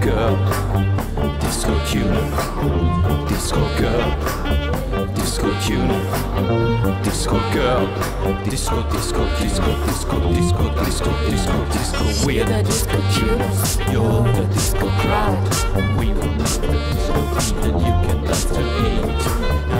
girl, disco tuner, disco girl, disco tuner, disco girl, disco, disco, disco, disco, disco, disco, disco, disco. We're the disco tuners, you're the disco crowd. We will move the disco and you can dance to.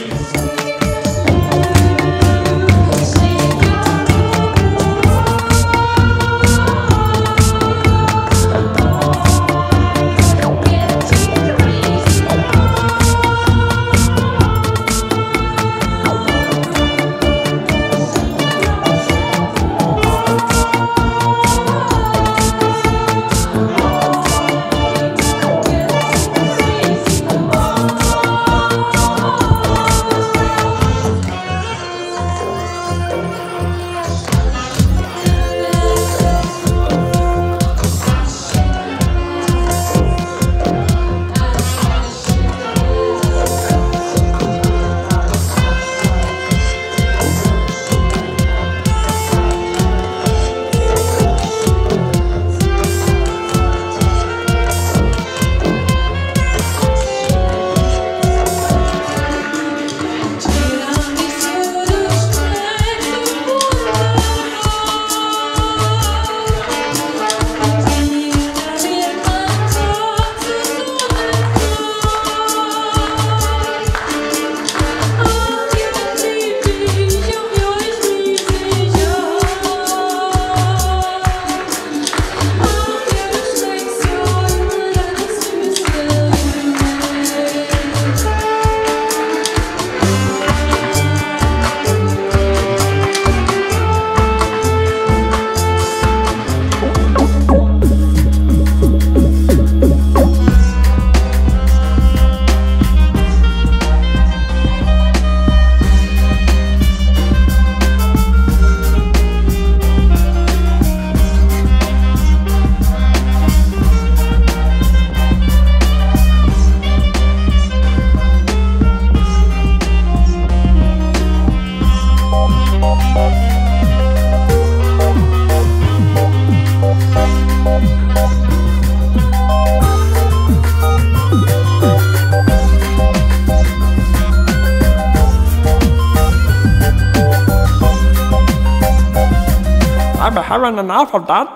been having enough of that.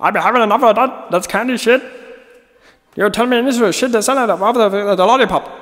I've been having enough of that. That's candy shit. You're telling me this is shit that's selling above the, the lollipop.